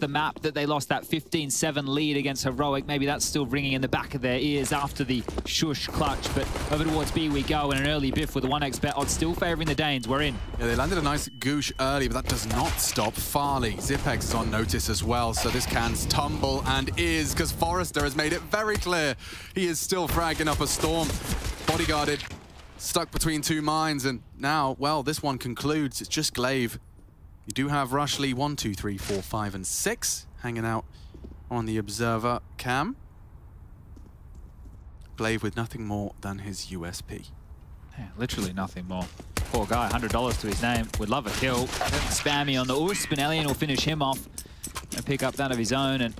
the map, that they lost that 15-7 lead against Heroic. Maybe that's still ringing in the back of their ears after the sjuush clutch. But over towards B we go, and an early biff with the 1xBet odds still favouring the Danes. We're in. Yeah, they landed a nice goosh early, but that does not stop Farley. Zipex is on notice as well, so this can tumble and is, because Forester has made it very clear he is still fragging up a storm. Bodyguarded, stuck between two mines, and now, well, this one concludes. It's just Glaive. You do have Rushley, one, two, three, four, five, and six hanging out on the observer cam. Glaive with nothing more than his USP. Yeah, literally nothing more. Poor guy, $100 to his name. Would love a kill. Spammy on the Usp, and Alien will finish him off and pick up that of his own. And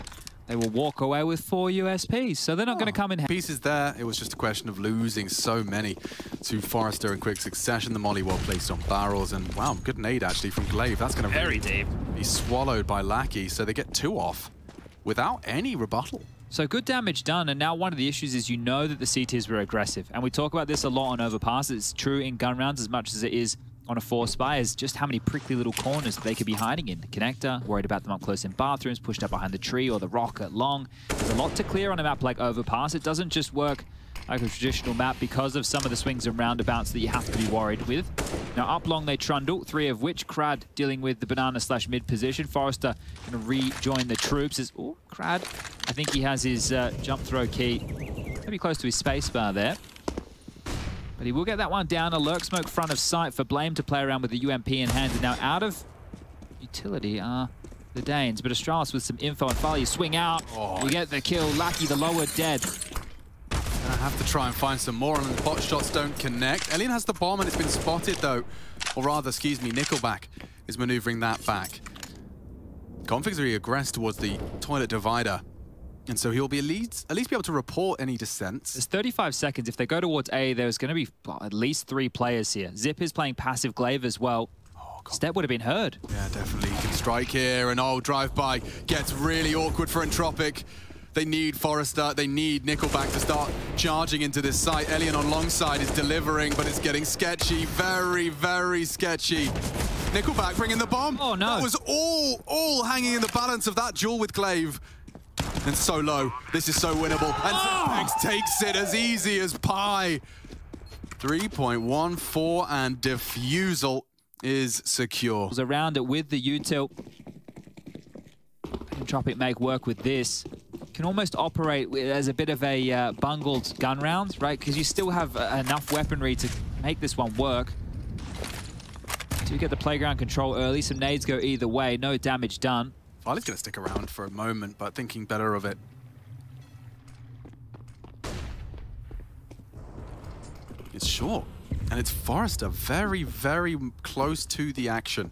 they will walk away with four USPs, so they're not oh. going to come in. Pieces there, it was just a question of losing so many to Forester in quick succession. The molly well placed on barrels, and wow, good nade actually from Glaive. That's going to very really deep. Be swallowed by Lackey, so they get two off without any rebuttal. So good damage done, and now one of the issues is you know that the CTs were aggressive. And we talk about this a lot on Overpass. It's true in gun rounds as much as it is on a four spy is just how many prickly little corners they could be hiding in. The connector, worried about them up close in bathrooms, pushed up behind the tree or the rock at long. There's a lot to clear on a map like Overpass. It doesn't just work like a traditional map because of some of the swings and roundabouts that you have to be worried with. Now up long they trundle, three of which Krad dealing with the banana slash mid position. Forester to rejoin the troops as, oh, Krad, I think he has his uh, jump throw key maybe close to his spacebar there. But he will get that one down. A lurk smoke front of sight for Blame to play around with the UMP in hand. And now out of utility are the Danes. But Astralis with some info and Farley swing out. Oh. You get the kill. Lucky the lower dead. I have to try and find some more, and the pot shots don't connect. Alien has the bomb, and it's been spotted, though. Or rather, excuse me, Nickelback is maneuvering that back. Config's really aggressed towards the toilet divider. And so he'll be at least, at least be able to report any descents. There's 35 seconds. If they go towards A, there's going to be at least three players here. Zip is playing passive glaive as well. Oh, Step would have been heard. Yeah, definitely. He can strike here, and oh, drive-by gets really awkward for Entropiq. They need Forester, they need Nickelback to start charging into this site. Elian on long side is delivering, but it's getting sketchy. Very, very sketchy. Nickelback bringing the bomb. Oh, no. That was all, all hanging in the balance of that duel with Glaive. And so low. This is so winnable. And oh! takes it as easy as pie. 3.14 and Defusal is secure. Was around it with the util. Entropiq make work with this. Can almost operate as a bit of a uh, bungled gun round, right? Because you still have uh, enough weaponry to make this one work. Do get the playground control early. Some nades go either way. No damage done. Farley's going to stick around for a moment, but thinking better of it. It's short. And it's Forester very, very close to the action.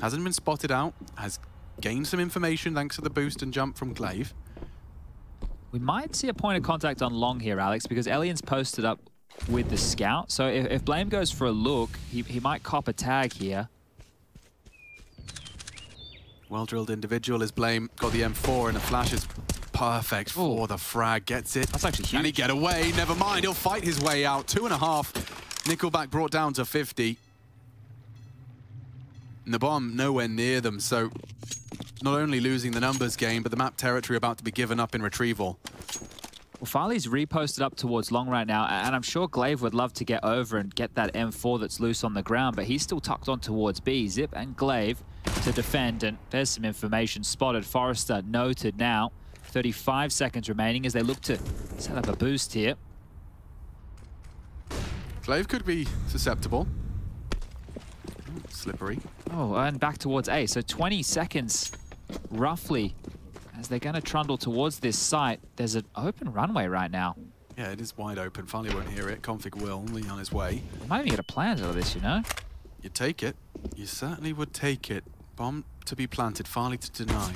Hasn't been spotted out. Has gained some information thanks to the boost and jump from Glaive. We might see a point of contact on long here, Alex, because Elian's posted up with the scout. So if, if Blame goes for a look, he, he might cop a tag here. Well-drilled individual is Blame. Got the M4 and the flash is perfect for the frag. Gets it. That's actually huge. Can he get away? Never mind. He'll fight his way out. Two and a half. Nickelback brought down to 50. And the bomb nowhere near them, so not only losing the numbers game, but the map territory about to be given up in retrieval. Well, Farley's reposted up towards long right now, and I'm sure Glaive would love to get over and get that M4 that's loose on the ground, but he's still tucked on towards B. Zip and Glaive to defend. And there's some information spotted. Forester noted now. 35 seconds remaining as they look to set up a boost here. Glaive could be susceptible. Slippery. Oh, and back towards A. So 20 seconds, roughly, as they're going to trundle towards this site. There's an open runway right now. Yeah, it is wide open. Farley won't hear it. Config will, only on his way. Might even get a plan out of this, you know? You take it. You certainly would take it. Bomb to be planted, Farley to deny.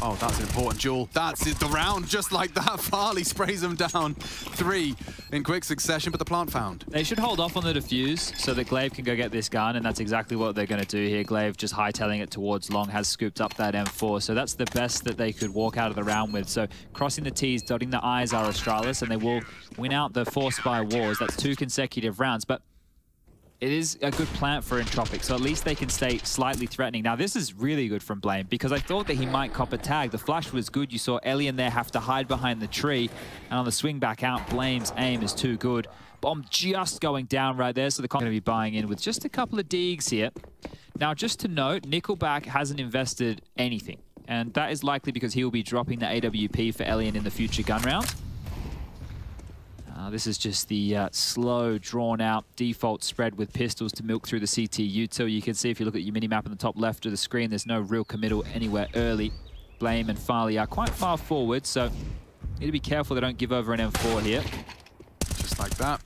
Oh, that's an important duel. That's it, the round, just like that. Farley sprays them down. Three in quick succession, but the plant found. They should hold off on the defuse so that Glaive can go get this gun, and that's exactly what they're going to do here. Glaive just hightailing it towards Long, has scooped up that M4, so that's the best that they could walk out of the round with. So crossing the T's, dotting the I's are Astralis, and they will win out the four spy wars. That's two consecutive rounds, but it is a good plant for Entropiq, so at least they can stay slightly threatening. Now, this is really good from Blame, because I thought that he might cop a tag. The flash was good. You saw Elian there have to hide behind the tree, and on the swing back out, Blame's aim is too good. Bomb just going down right there, so they're going to be buying in with just a couple of digs here. Now, just to note, Nickelback hasn't invested anything, and that is likely because he will be dropping the AWP for Elian in the future gun round. Uh, this is just the uh, slow, drawn-out default spread with pistols to milk through the CTU till You can see if you look at your mini-map on the top left of the screen, there's no real committal anywhere early. Blame and Farley are quite far forward, so need to be careful they don't give over an M4 here. Just like that.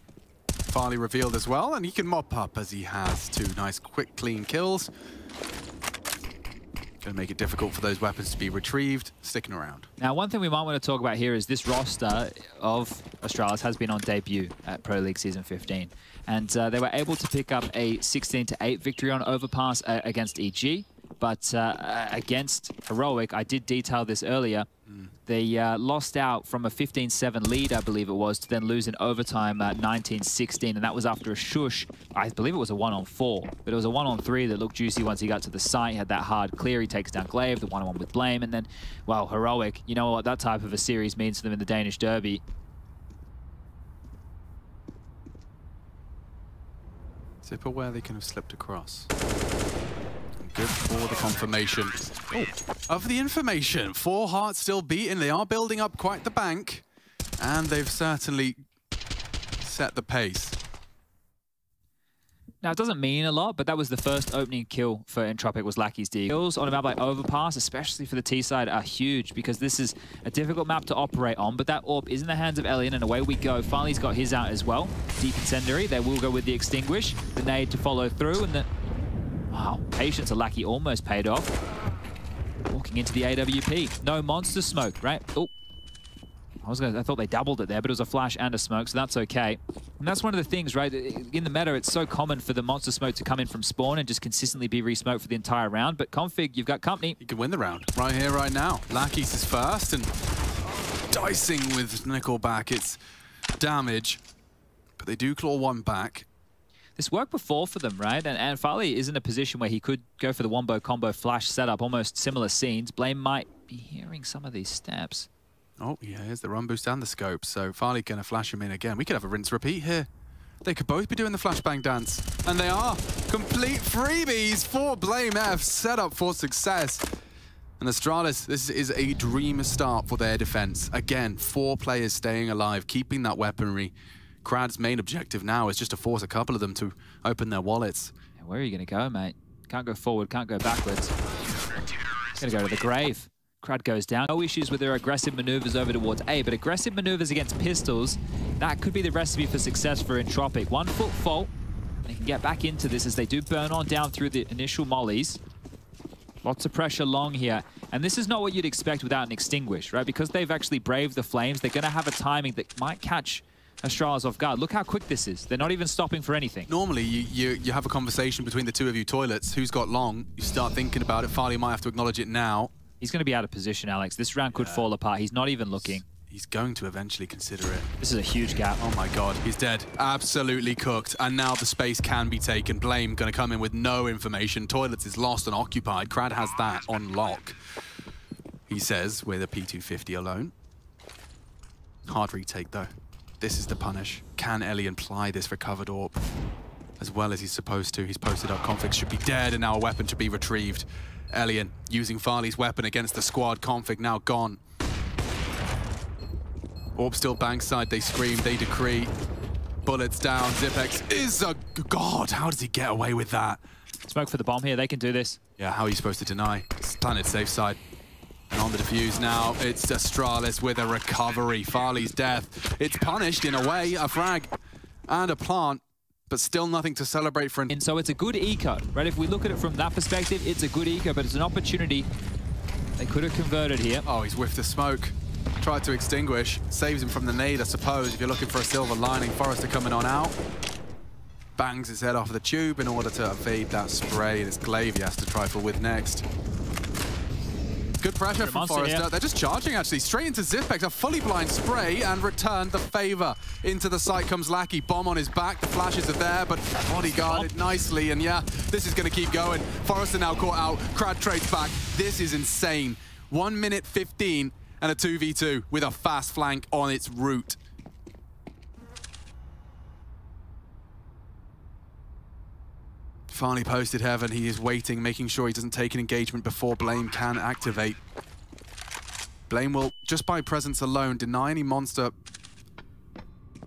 Farley revealed as well, and he can mop up as he has two nice, quick, clean kills. Going to make it difficult for those weapons to be retrieved, sticking around. Now, one thing we might want to talk about here is this roster of Astralis has been on debut at Pro League Season 15. And uh, they were able to pick up a 16-8 victory on Overpass uh, against EG. But uh, against Heroic, I did detail this earlier, they uh, lost out from a 15-7 lead, I believe it was, to then lose in overtime at 19-16, and that was after a sjuush. I believe it was a one-on-four, but it was a one-on-three that looked juicy once he got to the site. He had that hard clear. He takes down Glaive, the one-on-one with Blame, and then, well, Heroic, you know what that type of a series means to them in the Danish Derby. Zipper where they can have slipped across. Good for the confirmation oh, of the information. Four hearts still beating. They are building up quite the bank. And they've certainly set the pace. Now, it doesn't mean a lot, but that was the first opening kill for Entropiq was Lackey's D. Kills on a map like Overpass, especially for the T side, are huge because this is a difficult map to operate on, but that AWP is in the hands of Elian, and away we go. Finally, he's got his out as well. Deep Incendiary, they will go with the Extinguish, the nade to follow through, and the Wow, patience of Lackey almost paid off. Walking into the AWP. No monster smoke, right? Oh. I was gonna, I thought they doubled it there, but it was a flash and a smoke, so that's okay. And that's one of the things, right? In the meta, it's so common for the monster smoke to come in from spawn and just consistently be resmoked for the entire round. But config, you've got company. You can win the round right here, right now. Lackey's is first, and dicing with Nickelback. It's damage, but they do claw one back. This worked before for them, right? And, and Farley is in a position where he could go for the wombo combo flash setup, almost similar scenes. Blame might be hearing some of these steps. Oh, yeah, here's the run boost and the scope. So Farley going to flash him in again. We could have a rinse repeat here. They could both be doing the flashbang dance. And they are. Complete freebies for Blame F, set up for success. And Astralis, this is a dream start for their defense. Again, four players staying alive, keeping that weaponry. Krad's main objective now is just to force a couple of them to open their wallets. Where are you going to go, mate? Can't go forward, can't go backwards. Going to go to the grave. Krad goes down. No issues with their aggressive maneuvers over towards A, but aggressive maneuvers against pistols, that could be the recipe for success for Entropiq. One foot fault. They can get back into this as they do burn on down through the initial mollies. Lots of pressure long here. And this is not what you'd expect without an extinguish, right? Because they've actually braved the flames, they're going to have a timing that might catch Astralis off guard. Look how quick this is. They're not even stopping for anything. Normally, you, you, you have a conversation between the two of you toilets. Who's got long? You start thinking about it. Farley might have to acknowledge it now. He's going to be out of position, Alex. This round could yeah. fall apart. He's not even looking. He's going to eventually consider it. This is a huge gap. Oh my god, he's dead. Absolutely cooked. And now the space can be taken. Blame going to come in with no information. Toilets is lost and occupied. Krad has that on lock. He says, with a P250 alone. Hard retake though. This is the punish. Can Elian ply this recovered AWP as well as he's supposed to? He's posted up. Config should be dead, and now a weapon should be retrieved. Elian using Farley's weapon against the squad. Config now gone. Orb still bankside. They scream. They decree. Bullets down. Zipex is a... God, how does he get away with that? Smoke for the bomb here. They can do this. Yeah, how are you supposed to deny? Planet safe side. And on the defuse now, it's Astralis with a recovery. Farley's death. It's punished in a way, a frag and a plant, but still nothing to celebrate for. And so it's a good eco, right? If we look at it from that perspective, it's a good eco, but it's an opportunity. They could have converted here. Oh, he's whiffed the smoke. Tried to extinguish. Saves him from the nade, I suppose, if you're looking for a silver lining. Forester coming on out. Bangs his head off the tube in order to evade that spray, and it's Glaive he has to trifle with next. Good pressure from Forester. They're just charging, actually, straight into Zipex. A fully blind spray and return the favor. Into the site comes Lackey. Bomb on his back. The flashes are there, but bodyguarded nicely. And yeah, this is going to keep going. Forester now caught out. Krad trades back. This is insane. 1 minute 15 and a 2v2 with a fast flank on its route. Finally posted Heaven. He is waiting, making sure he doesn't take an engagement before Blame can activate. Blame will, just by presence alone, deny any monster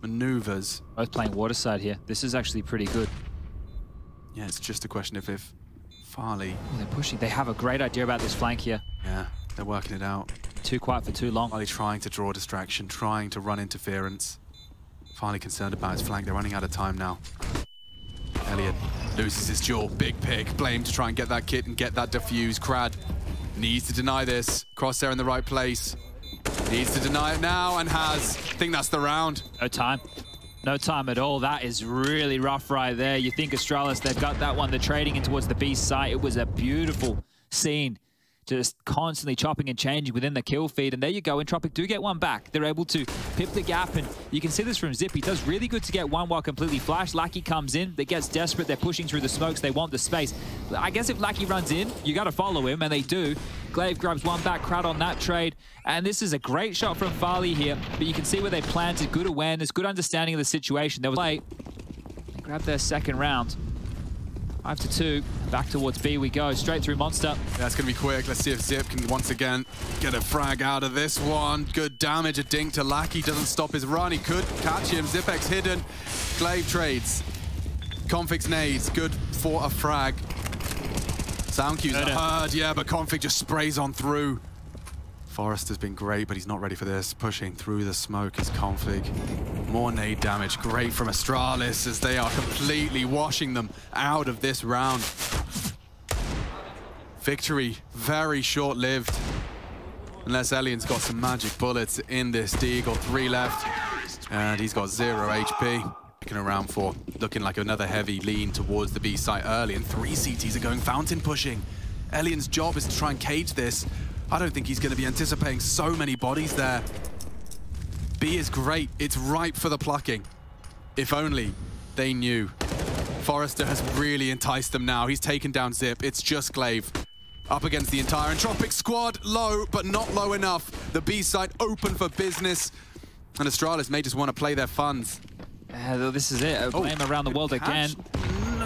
maneuvers. Both playing waterside here. This is actually pretty good. Yeah, it's just a question of if Farley, Oh, they're pushing. They have a great idea about this flank here. yeah, they're working it out. Too quiet for too long. Farley trying to draw distraction, trying to run interference. Farley concerned about his flank. They're running out of time now. Elliot loses his jaw. Big pick. Blame to try and get that kit and get that defuse. Krad needs to deny this. Crosshair in the right place. Needs to deny it now and has. I think that's the round. No time. No time at all. That is really rough right there. You think Astralis, they've got that one. They're trading in towards the B site. It was a beautiful scene. Just constantly chopping and changing within the kill feed. And there you go. Entropiq do get one back. They're able to pip the gap. And you can see this from Zip. He does really good to get one while completely flashed. Lackey comes in. They gets desperate. They're pushing through the smokes. They want the space. I guess if Lackey runs in, you got to follow him. And they do. Glaive grabs one back. Crowd on that trade. And this is a great shot from Farley here. But you can see where they planted. Good awareness. Good understanding of the situation. There was play. They grab their second round. Five to two. Back towards B we go. Straight through Monster. That's going to be quick. Let's see if Zip can once again get a frag out of this one. Good damage. A dink to Lackey. Doesn't stop his run. He could catch him. Zipex hidden. Glaive trades. Config's nades. Good for a frag. Sound cues Heard are it. heard. Yeah, but Config just sprays on through. Forrest has been great, but he's not ready for this. Pushing through the smoke is Config. More nade damage. Great from Astralis as they are completely washing them out of this round. Victory very short-lived. Unless Elian's got some magic bullets in this Deagle. Three left. And he's got zero HP. Looking around for, looking like another heavy lean towards the B site early. And three CTs are going fountain pushing. Elian's job is to try and cage this. I don't think he's going to be anticipating so many bodies there. B is great. It's ripe for the plucking. If only they knew. Forester has really enticed them now. He's taken down Zip. It's just Glaive. Up against the entire Entropiq squad. Low, but not low enough. The B site open for business. And Astralis may just want to play their funds. Uh, this is it. Oh, Blame around the world again.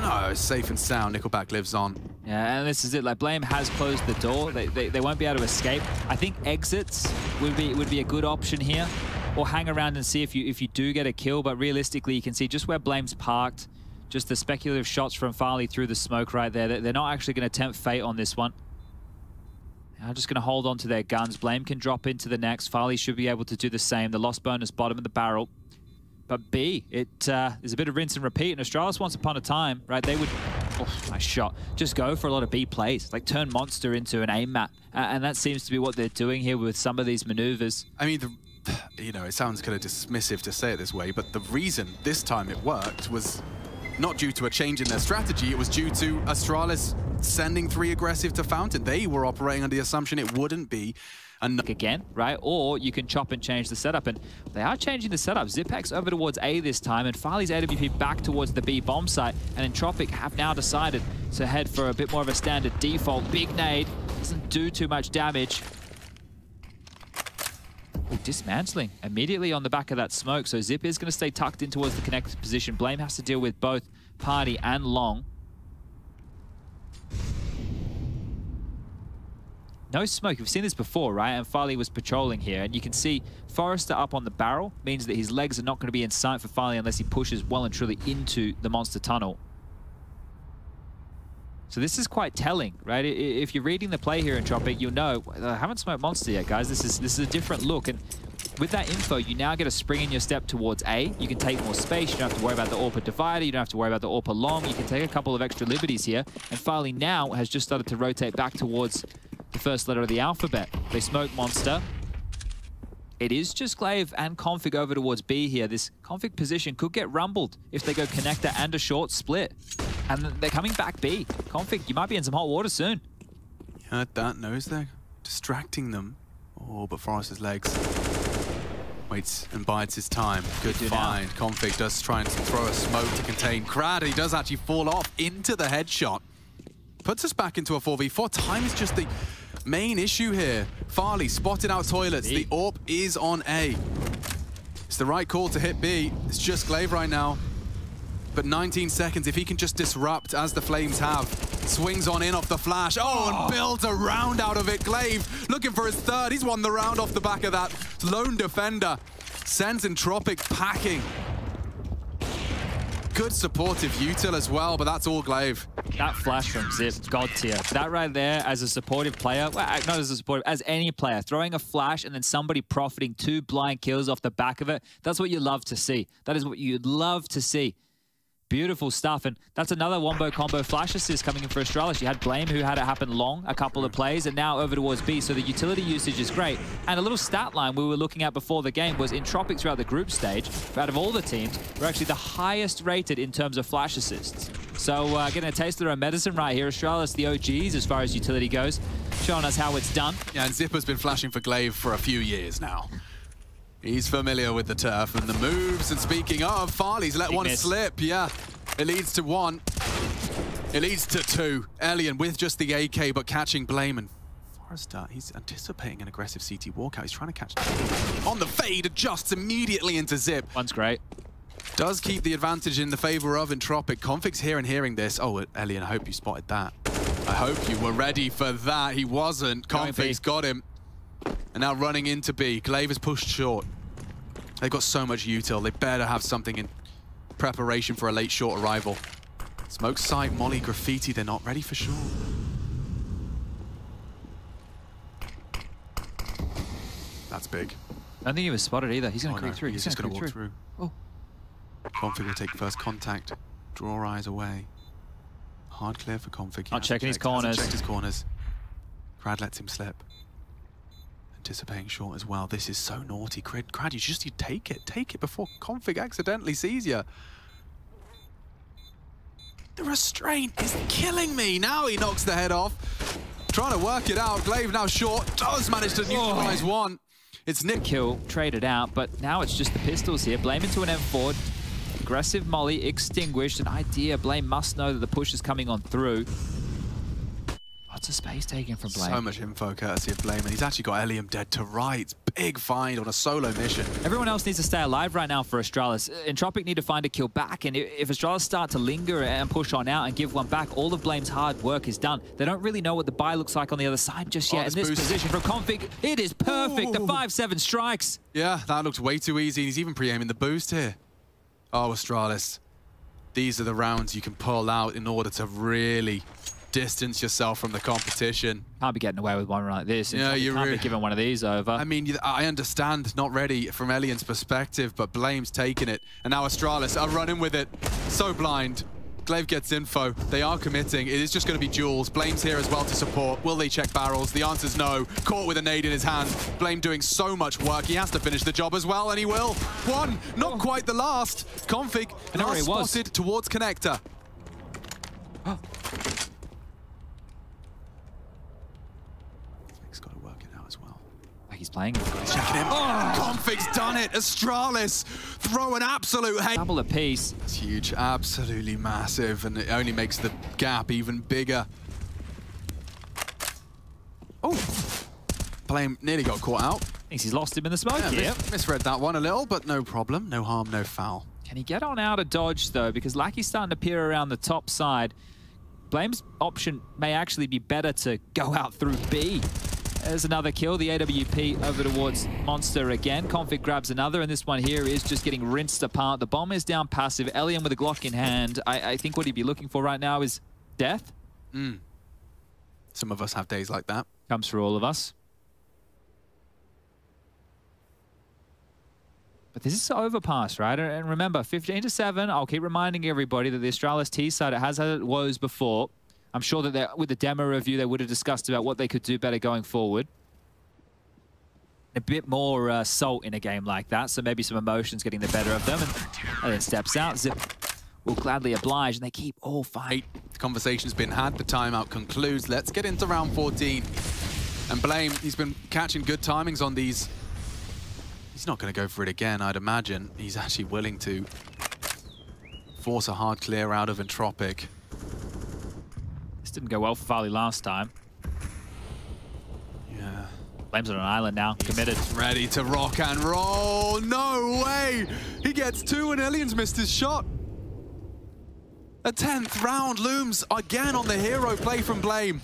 No, no, safe and sound. Nickelback lives on. Yeah, and this is it. Like Blame has closed the door. They, they, they won't be able to escape. I think exits would be would be a good option here, or hang around and see if you if you do get a kill. But realistically, you can see just where Blame's parked. Just the speculative shots from Farley through the smoke right there. They're they're not actually going to tempt fate on this one. I'm just going to hold on to their guns. Blame can drop into the next. Farley should be able to do the same. The lost bonus bottom of the barrel. But B, it uh, is a bit of rinse and repeat. And Astralis, once upon a time, right, they would, oh, nice shot, just go for a lot of B plays, like turn Monster into an aim map. Uh, and that seems to be what they're doing here with some of these maneuvers. I mean, the, you know, it sounds kind of dismissive to say it this way, but the reason this time it worked was not due to a change in their strategy, it was due to Astralis sending three aggressive to Fountain. They were operating under the assumption it wouldn't be. Again, right? Or you can chop and change the setup. And they are changing the setup. Zipex over towards A this time, and Farley's AWP back towards the B bomb site. And Entropiq have now decided to head for a bit more of a standard default. Big nade doesn't do too much damage. Ooh, dismantling immediately on the back of that smoke. So Zip is going to stay tucked in towards the connected position. Blame has to deal with both Party and Long. No smoke. We've seen this before, right? And Farley was patrolling here, and you can see Forester up on the barrel means that his legs are not going to be in sight for Farley unless he pushes well and truly into the monster tunnel. So this is quite telling, right? If you're reading the play here Entropiq, you'll know, I haven't smoked Monster yet, guys. This is this is a different look. And with that info, you now get a spring in your step towards A. You can take more space. You don't have to worry about the AWPer divider. You don't have to worry about the AWPer long. You can take a couple of extra liberties here. And Farley now has just started to rotate back towards the first letter of the alphabet. They smoke Monster. It is just Glaive and Config over towards B here. This Config position could get rumbled if they go connector and a short split. And they're coming back B. Config, you might be in some hot water soon. You heard that nose there? distracting them. Oh, but Forester's legs waits and bides his time. Good find. Config does try and throw a smoke to contain Krad. He does actually fall off into the headshot. Puts us back into a 4v4. Time is just the main issue here. Farley spotted out toilets. The AWP is on A. It's the right call to hit B. It's just Glaive right now. But 19 seconds, if he can just disrupt, as the Flames have, swings on in off the flash. Oh, and ah. builds a round out of it. Glaive looking for his third. He's won the round off the back of that. Lone defender. Sends Entropiq packing. Good supportive util as well, but that's all Glaive. That flash from Zip, god tier. That right there, as a supportive player, well, uh, not as a supportive, as any player, throwing a flash and then somebody profiting two blind kills off the back of it, that's what you love to see. That is what you'd love to see. Beautiful stuff. And that's another Wombo combo flash assist coming in for Astralis. You had Blame, who had it happen long, a couple of plays, and now over towards B. So the utility usage is great. And a little stat line we were looking at before the game was Entropiq throughout the group stage, out of all the teams, we're actually the highest rated in terms of flash assists. So uh, getting a taste of their own medicine right here. Astralis, the OGs as far as utility goes, showing us how it's done. Yeah, and Zipper's been flashing for Glaive for a few years now. He's familiar with the turf and the moves. And speaking of, Farley's let Big one miss. slip. Yeah, it leads to one. It leads to two. Elian with just the AK, but catching Blame. And Forester, he's anticipating an aggressive CT walkout. He's trying to catch on the fade, adjusts immediately into Zip. One's great. Does keep the advantage in the favor of Entropiq. Config's here and hearing this. Oh, Elian, I hope you spotted that. I hope you were ready for that. He wasn't. Config's got him. And now running into B. Glaive is pushed short. They've got so much util. They better have something in preparation for a late short arrival. Smoke sight, Molly, Graffiti, they're not ready for sure. That's big. I don't think he was spotted either. He's going Oh, to no, creep through. He's, just going to walk through. Oh. Config will take first contact. Draw eyes away. Hard clear for Config. He Not checking his checked- hasn't corners. checked his corners. Krad lets him slip. Anticipating short as well. This is so naughty. Krad, Krad you just you take it. Take it before Config accidentally sees you. The restraint is killing me. Now he knocks the head off. Trying to work it out. Glaive now short. Does manage to neutralize oh. one. It's Nick kill, traded out, but now it's just the pistols here. Blame into an M4. Aggressive molly extinguished. An idea, Blame must know that the push is coming on through. Lots of space taken from Blame. So much info courtesy of Blame, and he's actually got Elian dead to rights. Big find on a solo mission. Everyone else needs to stay alive right now for Astralis. Entropiq need to find a kill back, and if Astralis start to linger and push on out and give one back, all of Blame's hard work is done. They don't really know what the buy looks like on the other side just Oh, yet. this In this boost. position from Config, it is perfect. The 5-7 strikes. Yeah, that looked way too easy. He's even pre-aiming the boost here. Oh, Astralis. These are the rounds you can pull out in order to really distance yourself from the competition. Can't be getting away with one like this. Yeah, you're can't be giving one of these over. I mean, I understand not ready from Elian's perspective, but Blame's taking it. And now Astralis are running with it. So blind. Glaive gets info. They are committing. It is just going to be duels. Blame's here as well to support. Will they check barrels? The answer's no. Caught with a nade in his hand. Blame doing so much work. He has to finish the job as well, and he will. One, not oh. quite the last. Config And now already was. spotted towards connector. Config's got to work it out as well. He's playing. Checking him. Oh, Config's done it. Astralis throw an absolute hate. Double apiece. It's huge, absolutely massive, and it only makes the gap even bigger. Oh, Blame nearly got caught out. Thinks he's lost him in the smoke Yeah, here. mis- misread that one a little, but no problem. No harm, no foul. Can he get on out of dodge, though? Because Lackey's starting to peer around the top side. Blame's option may actually be better to go out through B. There's another kill. The AWP over towards Monster again. Config grabs another, and this one here is just getting rinsed apart. The bomb is down passive. Elian with a Glock in hand. I, I think what he'd be looking for right now is death. Hmm. Some of us have days like that. Comes for all of us. But this is overpass, right? And- remember, 15 to 7, I'll keep reminding everybody that the Astralis T side, it has had its woes before. I'm sure that with the demo review, they would have discussed about what they could do better going forward. A bit more uh, salt in a game like that, so maybe some emotions getting the better of them. And, and then steps out, Zip will gladly oblige, and they keep all fight. The conversation's been had. The timeout concludes. Let's get into round 14. And Blame, he's been catching good timings on these. He's not going to go for it again, I'd imagine. He's actually willing to force a hard clear out of Entropiq. This didn't go well for Farley last time. Yeah. Blames on an island now, committed. Ready to rock and roll. No way! He gets two and Alien's missed his shot. A 10th round looms again on the hero play from Blame.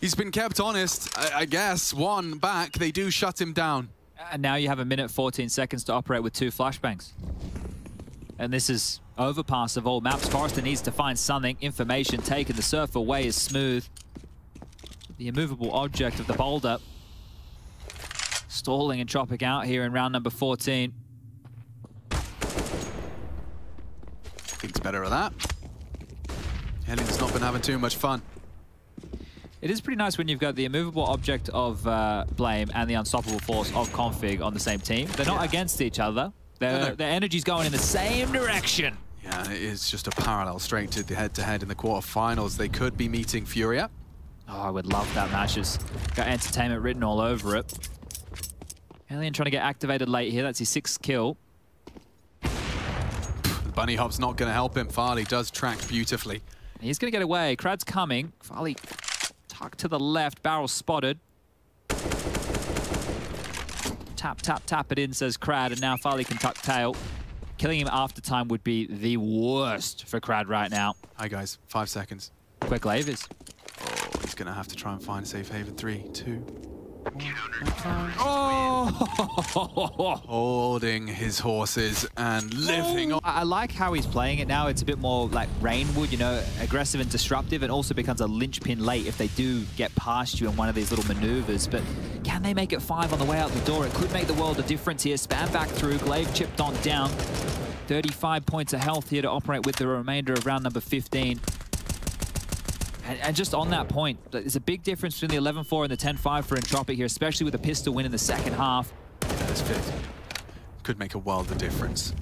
He's been kept honest, I, I guess. One back, they do shut him down. And now you have a minute 14 seconds to operate with two flashbangs. And this is overpass of all maps. Forester needs to find something. Information taken. The surf away is smooth. The immovable object of the boulder. Stalling Entropiq out here in round number 14. Thinks better of that. Helen's not been having too much fun. It is pretty nice when you've got the immovable object of uh, Blame and the unstoppable force of Config on the same team. They're not Yeah. against each other. Their, No, no. their energy's going in the same direction. Yeah, it is just a parallel straight to the head-to-head in the quarterfinals. They could be meeting Furia. Oh, I would love that match. It's got entertainment written all over it. Alien trying to get activated late here. That's his sixth kill. The bunny Hop's not going to help him. Farley does track beautifully. He's going to get away. Krad's coming. Farley tucked to the left. Barrel spotted. Tap, tap, tap it in, says Krad, And now Farley can tuck tail. Killing him after time would be the worst for Krad right now. Hi, guys. Five seconds. Quick Lavers. Oh, he's going to have to try and find a safe haven. Three, two, Oh! holding his horses and living on. I like how he's playing it now. It's a bit more like Rainwood, you know, aggressive and disruptive, It also becomes a linchpin late if they do get past you in one of these little maneuvers. But can they make it five on the way out the door? It could make the world a difference here. Spam back through, Glaive chipped on down. 35 points of health here to operate with the remainder of round number 15. And, and just on that point, there's a big difference between the 11-4 and the 10-5 for Entropiq here, especially with a pistol win in the second half. That is fifth. Could make a world of difference.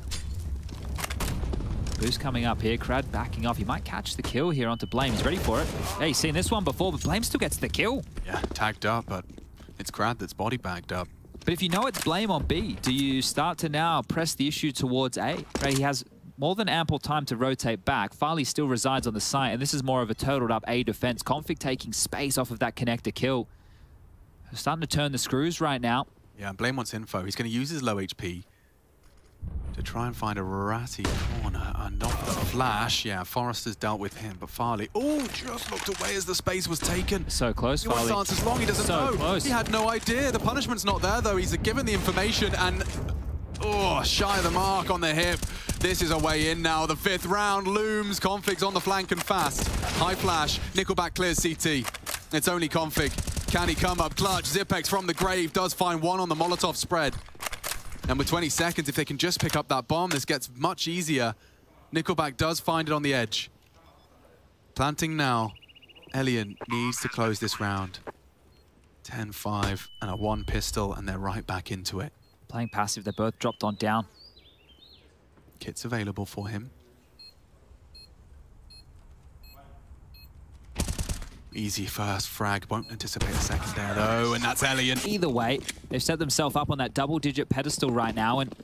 Boost coming up here. Krad backing off. He might catch the kill here onto Blame. He's ready for it. Hey, he's seen this one before, but Blame still gets the kill. Yeah, tagged up, but it's Krad that's body bagged up. But if you know it's Blame on B, do you start to now press the issue towards A? Right, he has more than ample time to rotate back. Farley still resides on the site, and this is more of a totaled up A defense. Config taking space off of that connector kill. Starting to turn the screws right now. Yeah, and Blame wants info. He's going to use his low HP to try and find a ratty corner and not the flash. Yeah, Forester's dealt with him, but Farley, oh, just looked away as the space was taken. So close, He Farley. to answer long, he doesn't So know. close. He had no idea. The punishment's not there, though. He's given the information and, oh, shy of the mark on the hip. This is a way in now. The fifth round looms. Config's on the flank and fast. High flash. Nickelback clears CT. It's only Config. Can he come up clutch? Zipex from the grave does find one on the Molotov spread. And with 20 seconds, if they can just pick up that bomb, this gets much easier. Nickelback does find it on the edge. Planting now. Elian needs to close this round. 10-5 and a one pistol, and they're right back into it. Playing passive, they're both dropped on down. Kit's available for him. Easy first frag, won't anticipate a second there though, and that's Elian. Either way, they've set themselves up on that double-digit pedestal right now, and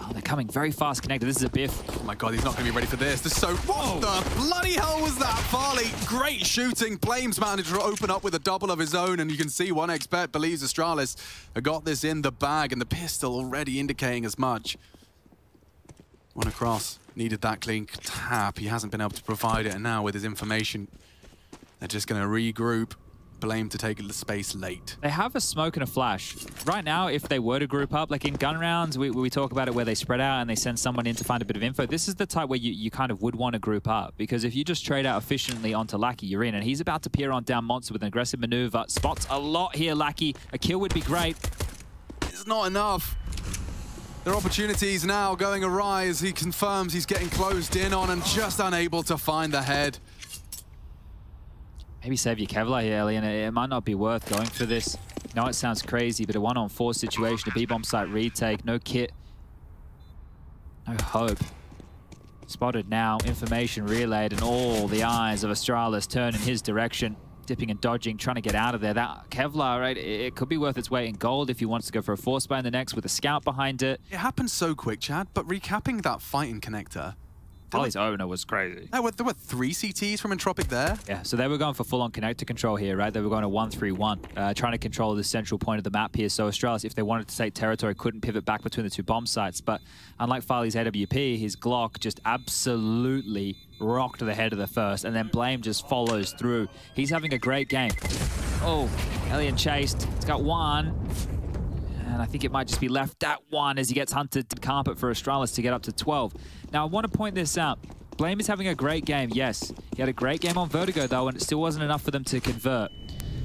oh, they're coming very fast connected. This is a biff. Oh my god, he's not going to be ready for this. This is so... What the bloody hell was that? Farley, great shooting. Flames managed to open up with a double of his own, and you can see one expert believes Astralis got this in the bag, and the pistol already indicating as much. One across. Needed that clean tap. He hasn't been able to provide it, and now with his information, they're just going to regroup. Blame to take the space late. They have a smoke and a flash. Right now, if they were to group up, like in gun rounds, we, we talk about it where they spread out and they send someone in to find a bit of info. This is the type where you, you kind of would want to group up because if you just trade out efficiently onto Lackey, you're in. And he's about to peer on down Monster with an aggressive maneuver. Spots a lot here, Lackey. A kill would be great. It's not enough. Their opportunities now going awry as he confirms he's getting closed in on and just unable to find the head. Maybe save your Kevlar here, Alien. It, it might not be worth going for this. No, it sounds crazy, but a one-on-four situation, a B-bomb site retake, no kit, no hope. Spotted now, information relayed, and all the eyes of Astralis turn in his direction. Dipping and dodging, trying to get out of there. That Kevlar, right, it could be worth its weight in gold if he wants to go for a force buy in the next with a scout behind it. It happened so quick, Chad, but recapping that fight in Connector, Folly's owner was crazy. There were, there were three CTs from Entropiq there. Yeah, so they were going for full-on connector control here, right? They were going to 1-3-1, uh, trying to control the central point of the map here. So Astralis, if they wanted to take territory, couldn't pivot back between the two bomb sites. But unlike Farley's AWP, his Glock just absolutely rocked the head of the first, and then Blame just follows through. He's having a great game. Oh, Alien chased. He's got one. And I think it might just be left at one as he gets hunted to carpet for Astralis to get up to 12. Now, I want to point this out. Blame is having a great game, yes. He had a great game on Vertigo, though, and it still wasn't enough for them to convert.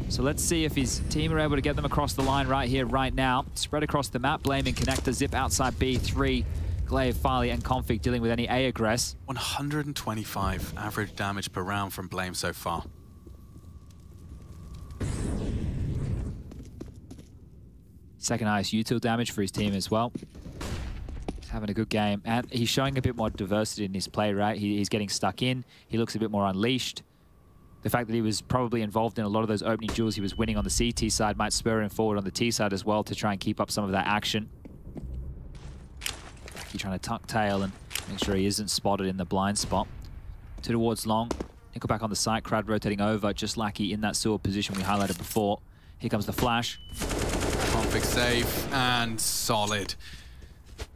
So let's see if his team are able to get them across the line right here, right now. Spread across the map, Blame and Connector, Zip outside B3. Glaive, Farley, and Config dealing with any A aggress. 125 average damage per round from Blame so far. Second highest util damage for his team as well having a good game. And he's showing a bit more diversity in his play, right? He, he's getting stuck in. He looks a bit more unleashed. The fact that he was probably involved in a lot of those opening duels he was winning on the CT side might spur him forward on the T side as well to try and keep up some of that action. He's trying to tuck tail and make sure he isn't spotted in the blind spot. Two towards long. Nickelback on the site, Crowd rotating over, just Lackey in that sewer position we highlighted before. Here comes the flash. Config safe and solid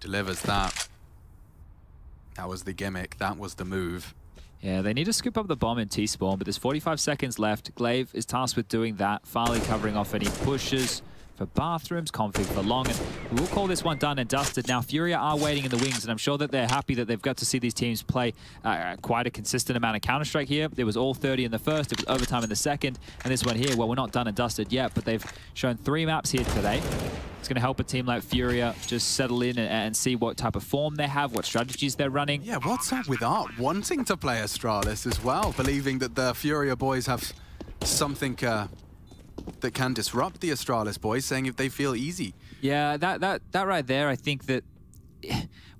delivers that. That was the gimmick. That was the move. Yeah, they need to scoop up the bomb in T-spawn, but there's 45 seconds left. Glaive is tasked with doing that. finally covering off any pushes for bathrooms, config for long, and we'll call this one done and dusted. Now, Furia are waiting in the wings, and I'm sure that they're happy that they've got to see these teams play uh, quite a consistent amount of Counter-Strike here. It was all 30 in the first, it was overtime in the second, and this one here, well, we're not done and dusted yet, but they've shown three maps here today. It's going to help a team like Furia just settle in and, and, see what type of form they have, what strategies they're running. Yeah, what's up with Art wanting to play Astralis as well, believing that the Furia boys have something uh, that can disrupt the Astralis boys, saying if they feel easy. Yeah, that, that, that right there, I think that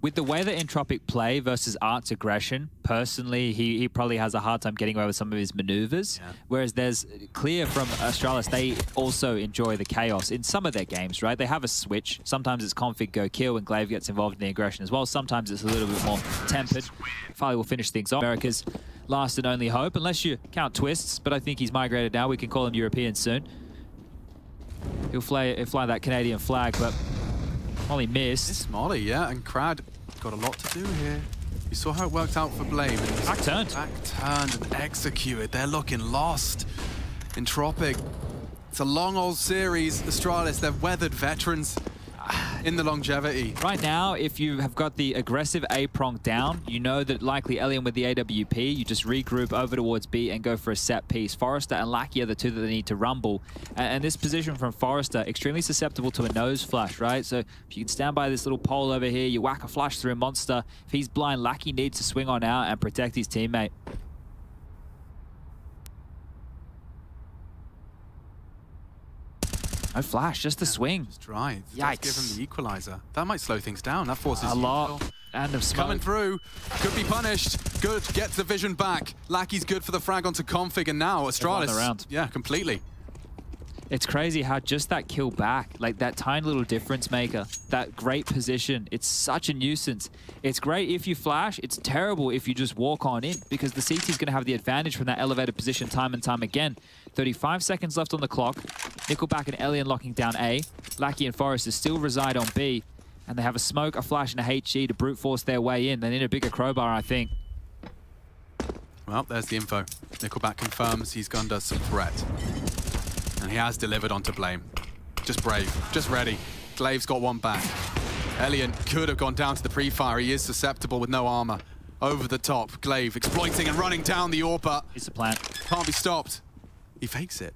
with the way that Entropiq play versus Art's aggression, personally, he, he probably has a hard time getting away with some of his maneuvers. Yeah. Whereas there's clear from Astralis, they also enjoy the chaos in some of their games, right? They have a switch. Sometimes it's config go kill and Glaive gets involved in the aggression as well. Sometimes it's a little bit more tempered. Farley will finish things off. America's last and only hope, unless you count Twistzz, but I think he's migrated now. We can call him European soon. He'll fly, he'll fly that Canadian flag, but Molly missed. It's Molly, yeah, and Krad got a lot to do here. You saw how it worked out for Blame. Back turned. Back turned and executed. They're looking lost. Entropiq. It's a long old series. Astralis, they've weathered veterans in the longevity. Right now, if you have got the aggressive A-prong down, you know that likely Alien with the AWP, you just regroup over towards B and go for a set piece. Forester and Lackey are the two that they need to rumble. And, this position from Forester, extremely susceptible to a nose flash, right? So if you can stand by this little pole over here, you whack a flash through a Monster. If he's blind, Lackey needs to swing on out and protect his teammate. No flash, just the yeah, swing. Just drive. Yikes. Give him the equalizer. That might slow things down. That forces a lot. And of smoke. Coming through. Could be punished. Good. Gets the vision back. Lackey's good for the frag onto config, and now Astralis. Yeah, completely. It's crazy how just that kill back, like that tiny little difference maker, that great position, it's such a nuisance. It's great if you flash, it's terrible if you just walk on in because the CT is going to have the advantage from that elevated position time and time again. 35 seconds left on the clock. Nickelback and Alien locking down A. Lackey and Forester still reside on B. And they have a smoke, a flash, and a HE to brute force their way in. They need a bigger crowbar, I think. Well, there's the info. Nickelback confirms he's some threat. And he has delivered onto Blame. Just brave, just ready. Glaive's got one back. Elian could have gone down to the pre-fire. He is susceptible with no armor. Over the top, Glaive exploiting and running down the AWPer. It's a plant. Can't be stopped. He fakes it.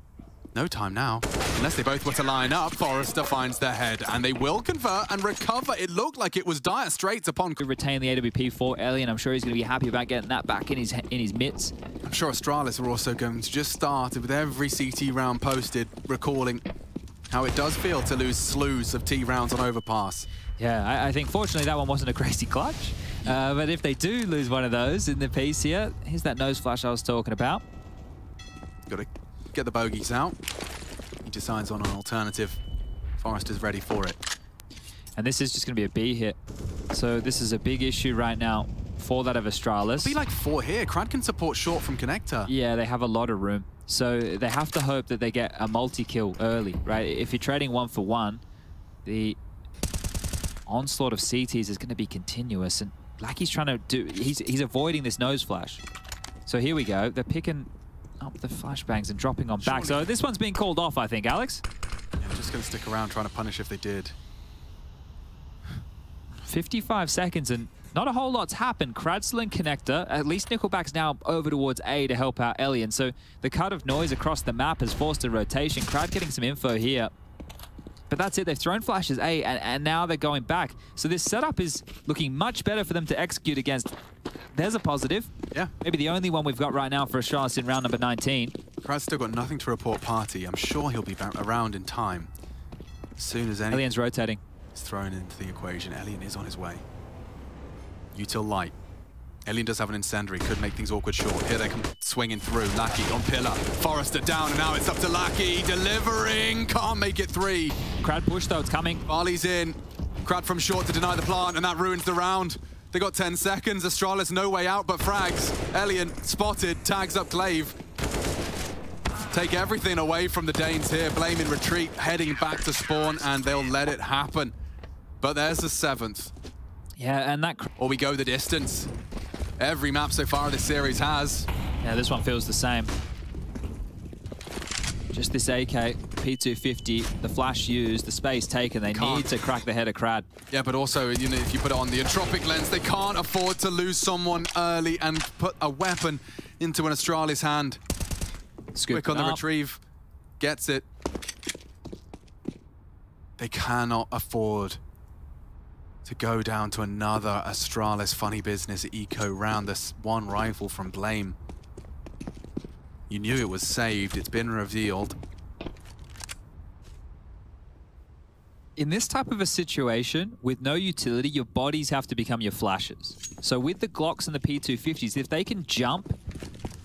No time now. Unless they both were to line up, Forester finds their head, and they will convert and recover. It looked like it was dire straits upon... Retain the AWP for and I'm sure he's going to be happy about getting that back in his in his mitts. I'm sure Astralis are also going to just start with every CT round posted, recalling how it does feel to lose slews of T rounds on overpass. Yeah, I, I think fortunately that one wasn't a crazy clutch. Uh, but if they do lose one of those in the piece here, here's that nose flash I was talking about. Got to get the bogeys out. He decides on an alternative. Forester's ready for it. And this is just going to be a B hit. So this is a big issue right now for that of Astralis. Be like four here. Krad can support short from connector. Yeah, they have a lot of room. So they have to hope that they get a multi-kill early, right? If you're trading one for one, the onslaught of CTs is going to be continuous. And Blacky's trying to do... He's, he's avoiding this nose flash. So here we go. They're picking up the flashbangs and dropping on back. So this one's being called off, I think. Alex? Yeah, I'm just going to stick around trying to punish if they did. 55 seconds and not a whole lot's happened. Kradsel and Connector, at least Nickelback's now over towards A to help out Elian. So the cut of noise across the map has forced a rotation. Krad getting some info here. But that's it. They've thrown flashes A, and, and now they're going back. So this setup is looking much better for them to execute against. There's a positive. Yeah. Maybe the only one we've got right now for Astralis in round number 19. Krad's still got nothing to report party. I'm sure he'll be around in time. As soon as any Elian's rotating. is thrown into the equation, Elian is on his way. Util light. Elian does have an incendiary, could make things awkward short. Here they come swinging through. Lackey on pillar. Forester down, and now it's up to Lackey. Delivering. Can't make it three. Krad push, though. It's coming. Farley's in. Krad from short to deny the plant, and that ruins the round. They got 10 seconds. Astralis no way out but frags. Elian spotted, tags up Glaive. Take everything away from the Danes here. Blame in retreat, heading back to spawn, and they'll let it happen. But there's the seventh. Yeah, and that... Or we go the distance. Every map so far this series has. Yeah, this one feels the same. Just this AK, P250, the flash used, the space taken. They Can't. need to crack the head of Krad. Yeah, but also, you know, if you put it on the Entropiq lens, they can't afford to lose someone early and put a weapon into an Astralis hand. Quick on the up. retrieve. Gets it. They cannot afford to go down to another Astralis funny business eco round. This one rifle from Blame. You knew it was saved. It's been revealed. In this type of a situation, with no utility, your bodies have to become your flashes. So with the Glocks and the P250s, if they can jump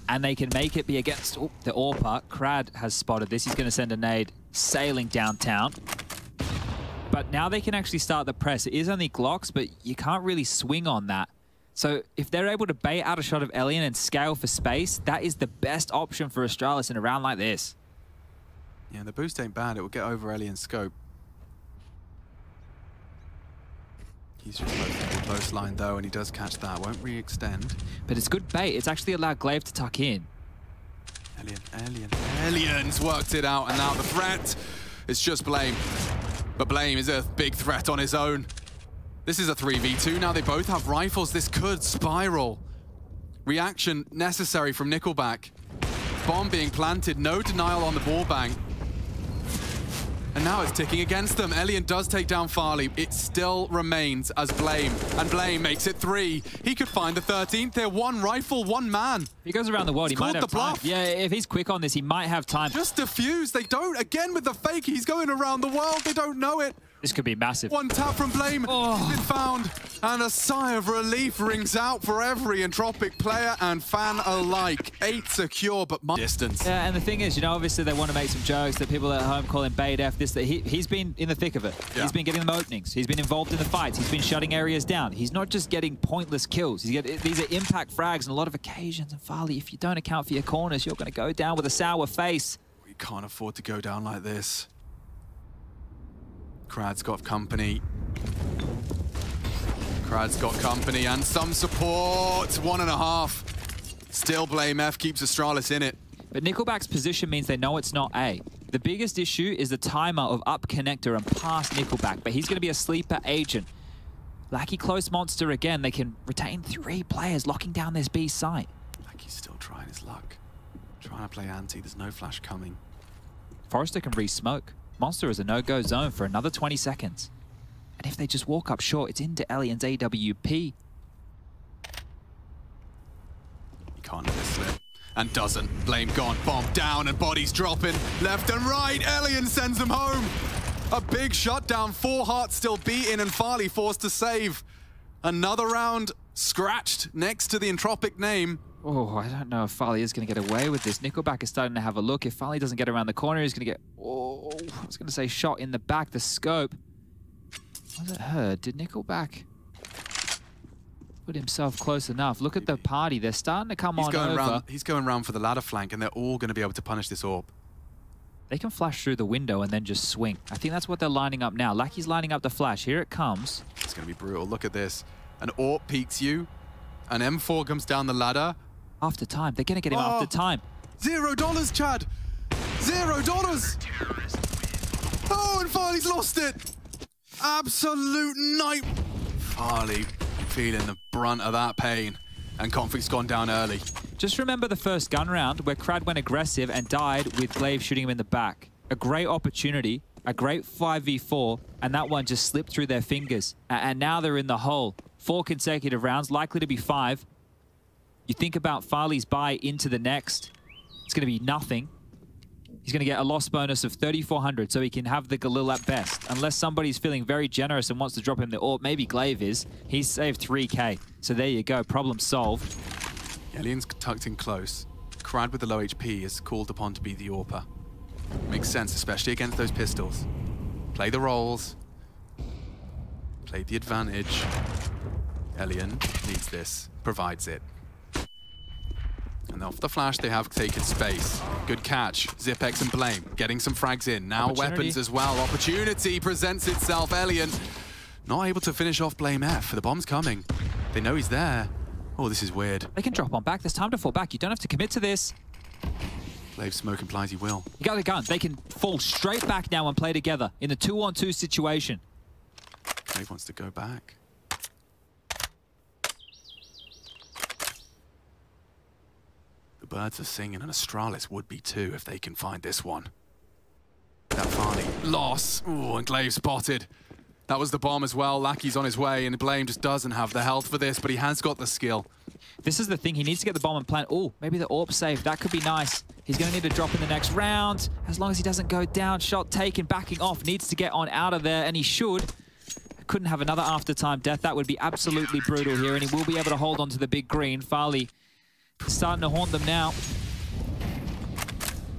and they can make it be against oh, the AWPer, Krad has spotted this. He's going to send a nade sailing downtown. But now they can actually start the press. It is only Glocks, but you can't really swing on that. So if they're able to bait out a shot of Elian and scale for space, that is the best option for Astralis in a round like this. Yeah, the boost ain't bad. It will get over Elian's scope. He's just close line though, and he does catch that. Won't re-extend. But it's good bait. It's actually allowed Glaive to tuck in. Elian, Elian, Elian's worked it out, and now the threat is just Blame. But Blame is a big threat on his own. This is a 3v2. Now they both have rifles. This could spiral. Reaction necessary from Nickelback. Bomb being planted. No denial on the ball bank. And now it's ticking against them. Elian does take down Farley. It still remains as Blame. And Blame makes it three. He could find the 13th here. One rifle, one man. If he goes around the world, he might have the time. Yeah, if he's quick on this, he might have time. Just defuse. They don't. Again with the fake. He's going around the world. They don't know it. This could be massive. One tap from Blame Oh. has been found, and a sigh of relief rings out for every Entropiq player and fan alike. Eight secure, but my distance. Yeah, and the thing is, you know, obviously they want to make some jokes that people at home call him bait F, this, that. He, he's been in the thick of it. Yeah. He's been getting them openings. He's been involved in the fights. He's been shutting areas down. He's not just getting pointless kills. He's get, these are impact frags on a lot of occasions. And Farley, if you don't account for your corners, you're going to go down with a sour face. We can't afford to go down like this. Krad's got company. Krad's got company and some support. One and a half. Still Blame F keeps Astralis in it. But Nickelback's position means they know it's not A. The biggest issue is the timer of up connector and past Nickelback, but he's going to be a sleeper agent. Lackey close monster again. They can retain three players locking down this B site. He's still trying his luck. Trying to play anti. There's no flash coming. Forrester can re-smoke. Monster is a no-go zone for another 20 seconds. And if they just walk up short, it's into Elian's AWP. He can't this slip. And doesn't. Blame gone. Bomb down and bodies dropping. Left and right. Elian sends them home. A big shutdown. Four hearts still beating and Farley forced to save. Another round scratched next to the Entropiq name. Oh, I don't know if Farley is going to get away with this. Nickelback is starting to have a look. If Farley doesn't get around the corner, he's going to get, oh, I was going to say shot in the back, the scope. Was it heard? Did Nickelback put himself close enough? Look at the party. They're starting to come he's on going over. Round, he's going round for the ladder flank, and they're all going to be able to punish this AWP. They can flash through the window and then just swing. I think that's what they're lining up now. Lackey's lining up the flash. Here it comes. It's going to be brutal. Look at this. An AWP peeks you. An M4 comes down the ladder. After time. They're going to get him Oh. after time. Zero dollars, Chad. Zero dollars. Oh, and Farley's lost it. Absolute night. Farley feeling the brunt of that pain. And Conflict's gone down early. Just remember the first gun round where Krad went aggressive and died with Glaive shooting him in the back. A great opportunity, a great 5v4, and that one just slipped through their fingers. And now they're in the hole. Four consecutive rounds, likely to be five. You think about Farley's buy into the next, it's going to be nothing. He's going to get a loss bonus of 3,400, so he can have the Galil at best. Unless somebody's feeling very generous and wants to drop him the AWP, maybe Glaive is. He's saved 3k. So there you go, problem solved. Elian's tucked in close. Krad with the low HP is called upon to be the AWPer. Makes sense, especially against those pistols. Play the roles. Play the advantage. Elian needs this, provides it. And off the flash, they have taken space. Good catch. Zipex and Blame getting some frags in. Now weapons as well. Opportunity presents itself. Elian not able to finish off Blame F. The bomb's coming. They know he's there. Oh, this is weird. They can drop on back. There's time to fall back. You don't have to commit to this. Glaive smoke implies he will. You got the gun. They can fall straight back now and play together in the two-on-two situation. Glaive wants to go back. Birds are singing, and Astralis would be too if they can find this one. That Farley loss. Ooh, and Glaive spotted. That was the bomb as well. Lackey's on his way, and Blame just doesn't have the health for this, but he has got the skill. This is the thing. He needs to get the bomb and plant. Oh, maybe the AWP save. That could be nice. He's going to need to drop in the next round. As long as he doesn't go down. Shot taken, backing off. Needs to get on out of there, and he should. Couldn't have another after-time death. That would be absolutely brutal here, and he will be able to hold on to the big green. Farley starting to haunt them now.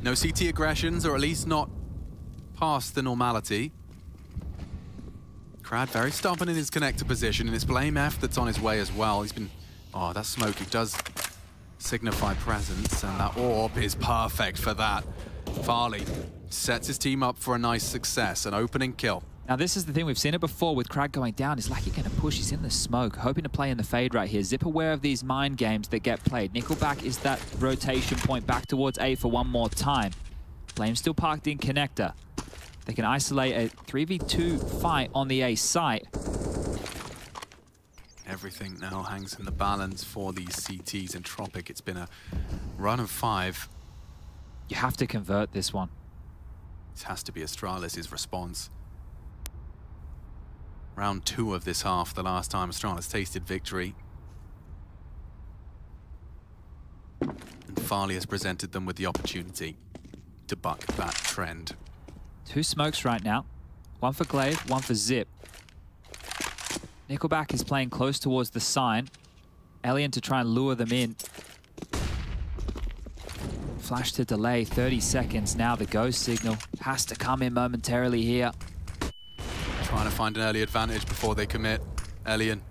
No CT aggressions, or at least not past the normality. Krad very stubborn in his connector position, and it's Blame F that's on his way as well. He's been... Oh, that smoke, it does signify presence, and that orb is perfect for that. Farley sets his team up for a nice success, an opening kill. Now, this is the thing. We've seen it before with Krad going down. Is Lackey going to push? He's in the smoke, hoping to play in the fade right here. Zip aware of these mind games that get played. Nickelback is that rotation point back towards A for one more time. Blame still parked in connector. They can isolate a 3v2 fight on the A site. Everything now hangs in the balance for these CTs Entropiq. It's been a run of five. You have to convert this one. This has to be Astralis' response. Round two of this half, the last time Astralis tasted victory. And Farley has presented them with the opportunity to buck that trend. Two smokes right now. One for Glaive, one for Zip. Nickelback is playing close towards the sign. Elian to try and lure them in. Flash to delay, 30 seconds now. The go signal has to come in momentarily here. Trying to find an early advantage before they commit. Elian.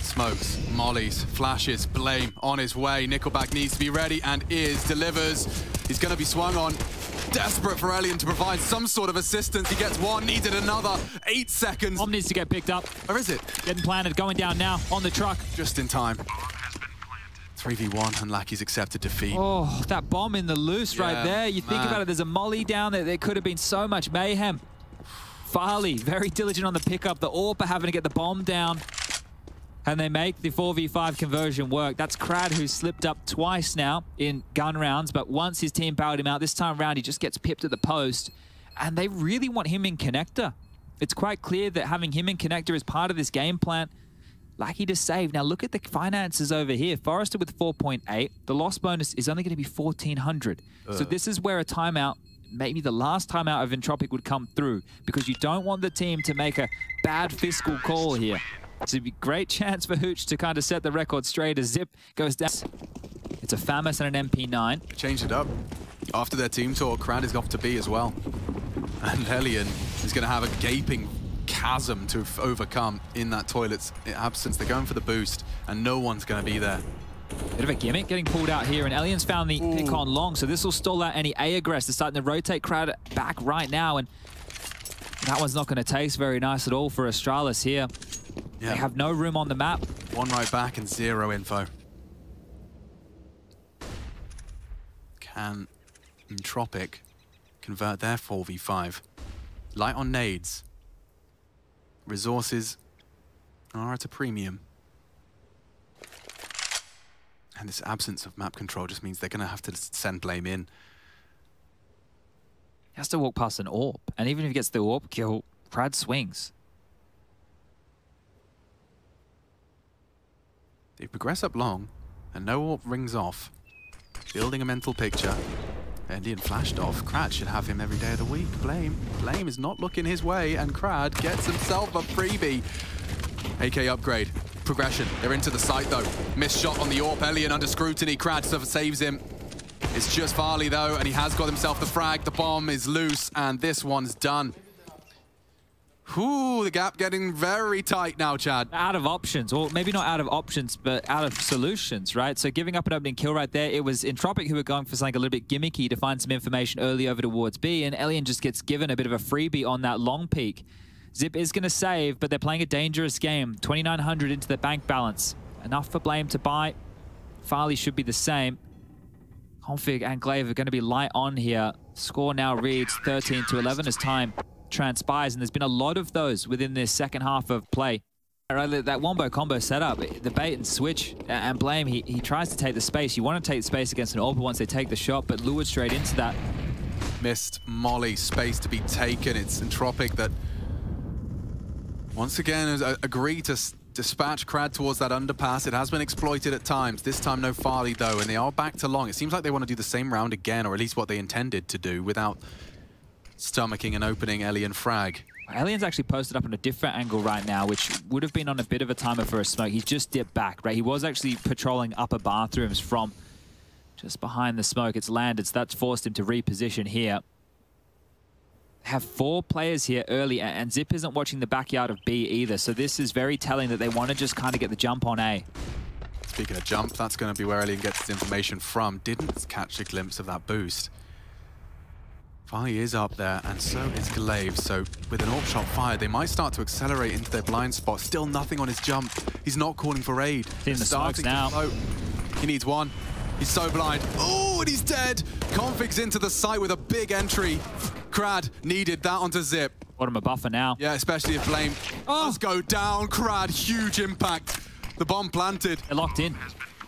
Smokes, mollies, flashes, blame on his way. Nickelback needs to be ready and is, delivers. He's going to be swung on. Desperate for Elian to provide some sort of assistance. He gets one, needed another. Eight seconds. Bomb needs to get picked up. Where is it? Getting planted, going down now on the truck. Just in time. 3v1 and Lackey's accepted defeat. Oh, that bomb in the loose right there. You think about it, there's a molly down there. There could have been so much mayhem. Farley, very diligent on the pickup. The AWP are having to get the bomb down. And they make the 4v5 conversion work. That's Krad who slipped up twice now in gun rounds, but once his team powered him out, this time round he just gets pipped at the post. And they really want him in connector. It's quite clear that having him in connector is part of this game plan. Lucky to save. Now look at the finances over here. Forester with 4.8. The loss bonus is only going to be 1,400. So this is where a timeout, maybe the last time out of Entropiq would come through because you don't want the team to make a bad fiscal call here. It's a great chance for Hooch to kind of set the record straight as Zip goes down. It's a FAMAS and an MP9. Changed it up. After their team talk, Krad is off to B as well. And Elian is going to have a gaping chasm to overcome in that toilet's absence. They're going for the boost, and no one's going to be there. Bit of a gimmick getting pulled out here, and Elian's found the Ooh. pick on long, so this will stall out any A aggress. They're starting to rotate Krad back right now, and that one's not going to taste very nice at all for Astralis here. Yeah. They have no room on the map. One right back and zero info. Can Entropiq convert their 4v5? Light on nades. Resources are at a premium. And this absence of map control just means they're going to have to send Blame in. He has to walk past an AWP, and even if he gets the AWP kill, Krad swings. They progress up long, and no AWP rings off. Building a mental picture. Indian flashed off. Krad should have him every day of the week. Blame. Blame is not looking his way, and Krad gets himself a freebie. AK upgrade. Progression. They're into the site, though. Missed shot on the AWP. Elian under scrutiny. Krad saves him. It's just Farley, though, and he has got himself the frag. The bomb is loose, and this one's done. Ooh, the gap getting very tight now, Chad. Out of options, or maybe not out of options, but out of solutions, right? So giving up an opening kill right there, it was Entropiq who were going for something a little bit gimmicky to find some information early over towards B, and Elian just gets given a bit of a freebie on that long peak. Zip is going to save, but they're playing a dangerous game. 2,900 into the bank balance. Enough for Blame to buy. Farley should be the same. Config and Glaive are going to be light on here. Score now reads 13 to 11 as time transpires, and there's been a lot of those within this second half of play. That wombo combo setup, the bait and switch and blame, he, he tries to take the space. You want to take space against an AWP once they take the shot, but lured straight into that. Missed Molly, space to be taken. It's Entropiq that once again has agreed to dispatch Krad towards that underpass. It has been exploited at times. This time no Farley though, and they are back to long. It seems like they want to do the same round again, or at least what they intended to do without stomaching and opening Elian frag. Elian's actually posted up on a different angle right now, which would have been on a bit of a timer for a smoke. He just dipped back, right? He was actually patrolling upper bathrooms from just behind the smoke. It's landed, so that's forced him to reposition here. Have four players here early, and Zip isn't watching the backyard of B either, so this is very telling that they want to just kind of get the jump on A. Speaking of jump, that's going to be where Elian gets his information from. Didn't catch a glimpse of that boost. Farley is up there, and so is Glaive. So with an AWP shot fired, they might start to accelerate into their blind spot. Still nothing on his jump. He's not calling for aid. In the Starting now. Float. He needs one. He's so blind. Oh, and he's dead. Config's into the site with a big entry. Krad needed that onto Zip. Him a buffer now. Yeah, especially if Blame oh. does go down. Krad, huge impact. The bomb planted. They're locked in.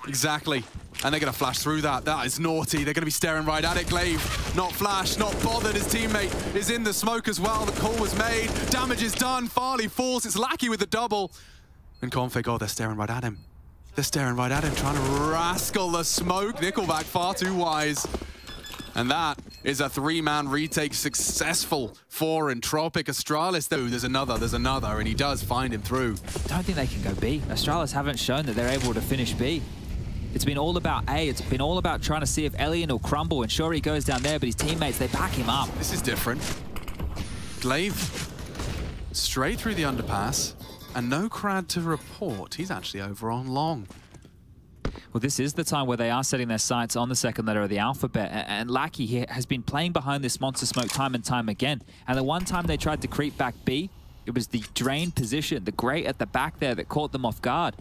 Exactly. And they're going to flash through that. That is naughty. They're going to be staring right at it. Glaive, not flash, not bothered. His teammate is in the smoke as well. The call was made. Damage is done. Farley falls. It's Lackey with the double. And Config, oh, they're staring right at him. They're staring right at him, trying to rascal the smoke. Nickelback far too wise. And that is a three-man retake successful for Entropiq. Astralis, though, there's another, there's another, and he does find him through. Don't think they can go B. Astralis haven't shown that they're able to finish B. It's been all about A. It's been all about trying to see if Elian will crumble. And sure, he goes down there, but his teammates, they back him up. This is different. Glaive straight through the underpass and no Krad to report. He's actually over on long. Well, this is the time where they are setting their sights on the second letter of the alphabet. And Lackey has been playing behind this Monster Smoke time and time again. And the one time they tried to creep back B, it was the drain position, the grate at the back there that caught them off guard.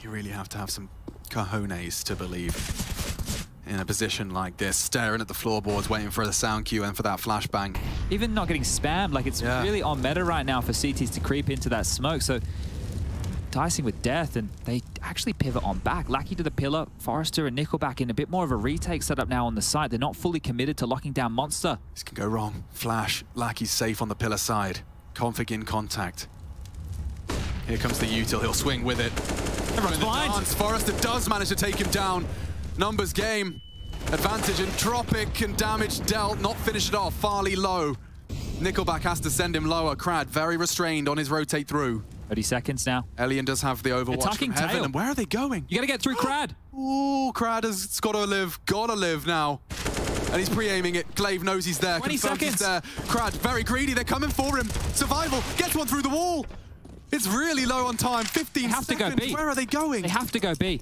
You really have to have some cojones to believe in a position like this, staring at the floorboards, waiting for the sound cue and for that flashbang. Even not getting spammed, like it's yeah. really on meta right now for CTs to creep into that smoke. So dicing with death, and they actually pivot on back. Lackey to the pillar, Forester and Nickelback in a bit more of a retake setup now on the side. They're not fully committed to locking down Monster. This can go wrong. Flash, Lackey's safe on the pillar side. Config in contact. Here comes the util, he'll swing with it. Everyone's blind. Dance. Forester does manage to take him down. Numbers game. Advantage Entropiq and damage dealt. Not finish it off. Farley low. Nickelback has to send him lower. Krad very restrained on his rotate through. 30 seconds now. Elian does have the overwatch from heaven. tail. And where are they going? You got to get through Krad. Ooh, Krad has got to live, gotta live now. And he's pre-aiming it. Glaive knows he's there. 20 confirms he's there. seconds. Krad, very greedy. They're coming for him. Survival. Gets one through the wall. It's really low on time. 15 They have to go seconds. B. Where are they going? They have to go B.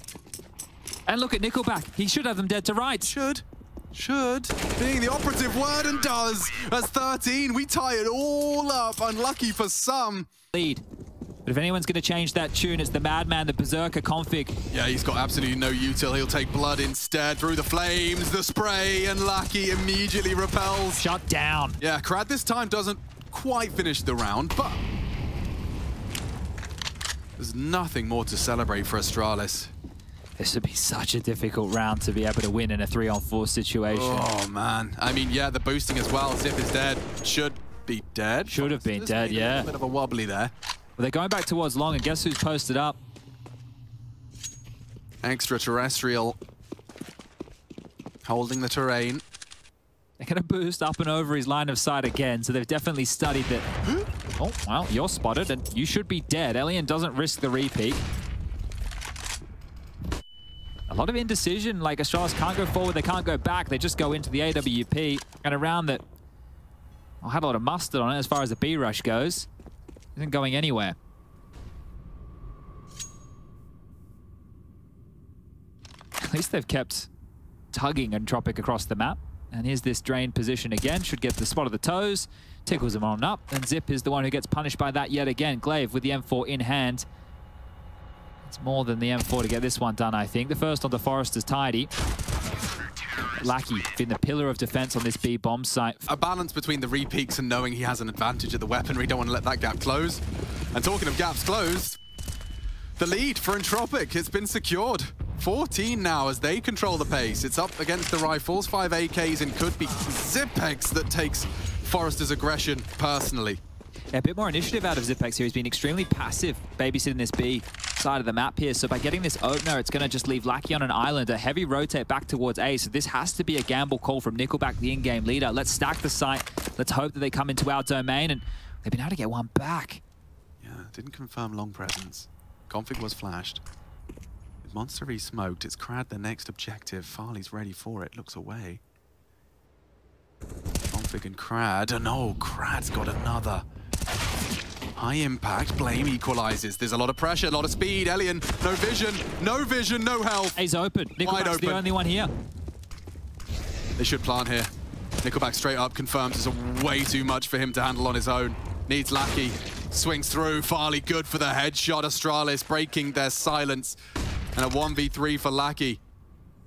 And look at Nickelback. He should have them dead to rights. Should. Should. Being the operative word and does. As 13, we tie it all up. Unlucky for some. Lead. But if anyone's going to change that tune, it's the Madman, the Berserker config. Yeah, he's got absolutely no util. He'll take blood instead through the flames, the spray, and Lucky immediately repels. Shut down. Yeah, Krad this time doesn't quite finish the round, but there's nothing more to celebrate for Astralis. This would be such a difficult round to be able to win in a three-on-four situation. Oh, man. I mean, yeah, the boosting as well. Zip is dead. Should be dead. Should have been There's dead, been A yeah. bit of a wobbly there. Well, they're going back towards long, and guess who's posted up? Extraterrestrial holding the terrain. They're going to boost up and over his line of sight again, so they've definitely studied that. oh, well, you're spotted, and you should be dead. Elian doesn't risk the repeat. A lot of indecision, like Astralis can't go forward, they can't go back, they just go into the AWP, and around round that well, had a lot of mustard on it as far as the B rush goes. Isn't going anywhere. At least they've kept tugging Entropiq across the map. And here's this drained position again. Should get the spot of the toes. Tickles him on up. And Zip is the one who gets punished by that yet again. Glaive with the M4 in hand. It's more than the M4 to get this one done, I think. The first on the Forest is tidy. Lackey been the pillar of defense on this B bomb site. a balance between the repeaks and knowing he has an advantage of the weaponry. Don't want to let that gap close. And talking of gaps closed, the lead for Entropiq has been secured. 14 now as they control the pace. It's up against the rifles, five AKs, and could be Zipex that takes Forester's aggression personally. Yeah, a bit more initiative out of Zipex here. He's been extremely passive babysitting this B side of the map here. So by getting this opener, it's going to just leave Lackey on an island, a heavy rotate back towards A. So this has to be a gamble call from Nickelback, the in-game leader. Let's stack the site. Let's hope that they come into our domain. And they've been able to get one back. Yeah, didn't confirm long presence. Config was flashed. With Monster re-smoked, it's Krad the next objective. Farley's ready for it, looks away. Config and Krad, and oh, Krad's got another. High impact, Blame equalizes. There's a lot of pressure, a lot of speed. Elian, no vision, no vision, no health. A's open. Nickelback's open. the only one here. They should plant here. Nickelback straight up confirms it's way too much for him to handle on his own. Needs Lackey. Swings through. Farley good for the headshot. Astralis breaking their silence. And a 1v3 for Lackey.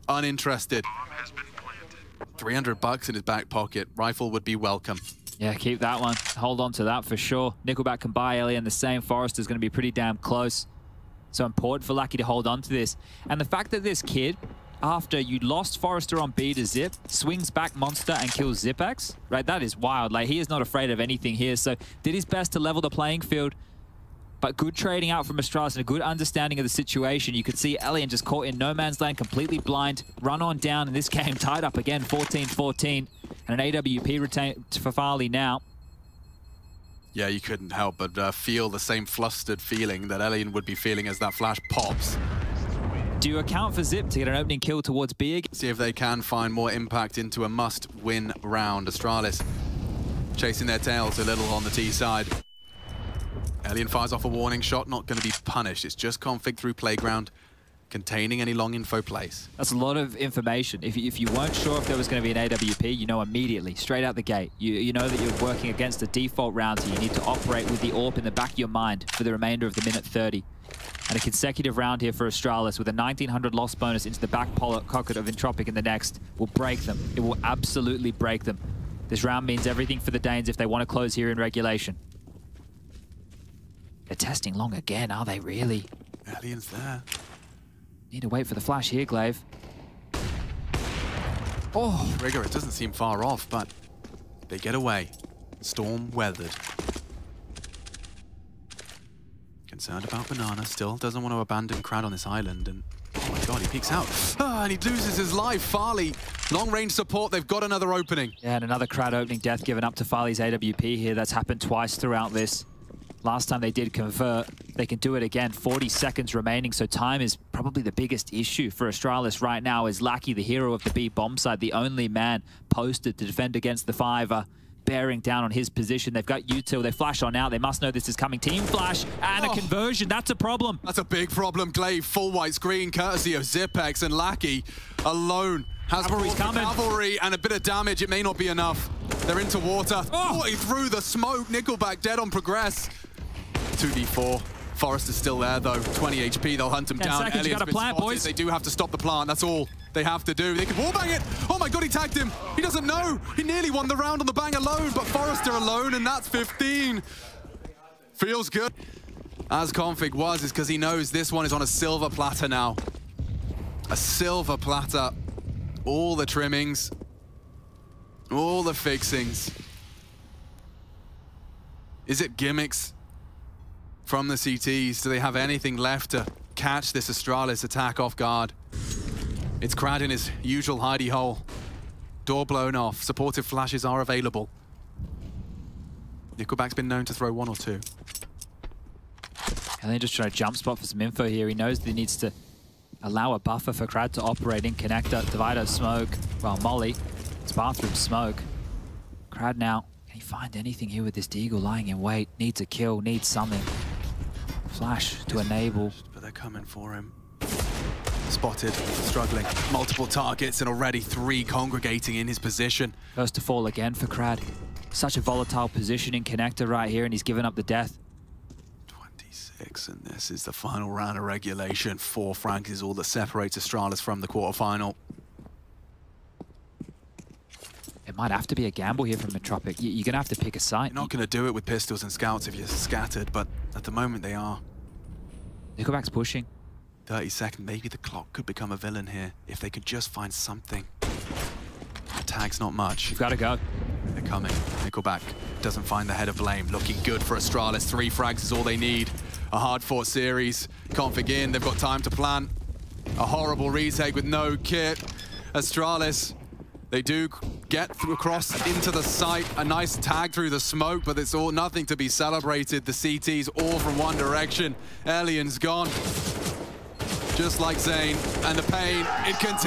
Uninterested. 300 bucks in his back pocket. Rifle would be welcome. Yeah, keep that one. Hold on to that for sure. Nickelback can buy Ellie and the same Forest is going to be pretty damn close. So important for Lucky to hold on to this. And the fact that this kid, after you lost Forester on B to Zip, swings back Monster and kills Zipex, right? That is wild. Like, he is not afraid of anything here. So did his best to level the playing field. But good trading out from Astralis and a good understanding of the situation. You could see Elian just caught in no man's land, completely blind, run on down in this game, tied up again, 14-14. And an AWP retain for Farley now. Yeah, you couldn't help but uh, feel the same flustered feeling that Elian would be feeling as that flash pops. Do you account for Zip to get an opening kill towards B again? See if they can find more impact into a must-win round. Astralis chasing their tails a little on the T side. Elian fires off a warning shot, not going to be punished. It's just config through playground, containing any long info place. That's a lot of information. If you, if you weren't sure if there was going to be an AWP, you know immediately, straight out the gate. You, you know that you're working against the default round, so you need to operate with the AWP in the back of your mind for the remainder of the minute 30. And a consecutive round here for Astralis with a 1900 loss bonus into the back pocket of Entropiq in the next will break them. It will absolutely break them. This round means everything for the Danes if they want to close here in regulation. They're testing long again, are they really? Elian's there. Need to wait for the flash here, Glaive. Oh, Rigger, it doesn't seem far off, but they get away. Storm weathered. Concerned about Banana, still doesn't want to abandon Krad on this island, and oh my god, he peeks out. Ah, and he loses his life. Farley, long range support, they've got another opening. Yeah, and another Krad opening death given up to Farley's AWP here. That's happened twice throughout this. Last time they did convert. they can do it again. 40 seconds remaining, so time is probably the biggest issue for Astralis right now is Lackey, the hero of the B bomb side, the only man posted to defend against the Fiver bearing down on his position. They've got util. They flash on out. They must know this is coming. Team flash and oh. a conversion. That's a problem. That's a big problem. Glaive, full white screen, courtesy of Zipex and Lackey alone has Cavalry's coming. cavalry and a bit of damage. It may not be enough. They're into water. Oh, oh he threw the smoke. Nickelback dead on progress. 2v4. Forester is still there though. 20 HP. They'll hunt him Ten down. Seconds, Elliot's been plant, spotted. Boys. They do have to stop the plant. That's all they have to do. They can wallbang it. Oh my god, he tagged him. He doesn't know. He nearly won the round on the bang alone, but Forester alone, and that's 15. Feels good. As config was, is because he knows this one is on a silver platter now. A silver platter. All the trimmings. All the fixings. Is it gimmicks from the CTs? Do they have anything left to catch this Astralis attack off guard? It's Krad in his usual hidey hole. Door blown off. Supportive flashes are available. Nickelback's been known to throw one or two. And then just trying to jump spot for some info here. He knows that he needs to allow a buffer for Krad to operate in connector. Divider smoke. Well, Molly. It's bathroom smoke. Krad now. Can he find anything here with this Deagle lying in wait? Needs a kill, needs something. Flash to enable. But they're coming for him. Spotted, struggling. Multiple targets and already three congregating in his position. First to fall again for Krad. Such a volatile position in connector right here and he's given up the death. 26 and this is the final round of regulation. Four francs is all that separates Astralis from the quarterfinal. It might have to be a gamble here from Entropiq. You're going to have to pick a site. You're not going to do it with pistols and scouts if you're scattered, but at the moment they are. Nickelback's pushing. 30 seconds. Maybe the clock could become a villain here if they could just find something. Tag's not much. You've got to go. They're coming. Nickelback doesn't find the head of blame. Looking good for Astralis. Three frags is all they need. A hard-fought series. In. They've got time to plan. A horrible retake with no kit. Astralis, they do get across into the site. A nice tag through the smoke, but it's all nothing to be celebrated. The CT's all from one direction. Elian's gone just like Zain, and the pain, it continues.